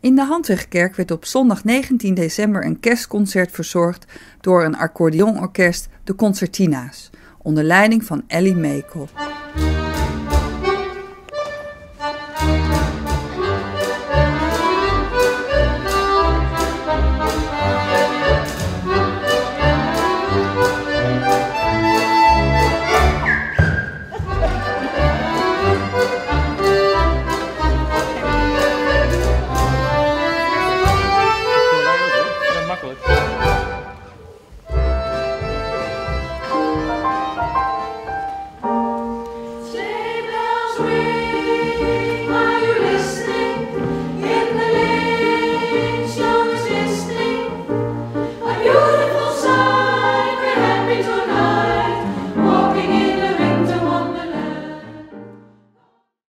In de Handwegkerk werd op zondag 19 december een kerstconcert verzorgd door een accordeonorkest De Concertina's, onder leiding van Ellie Meekel.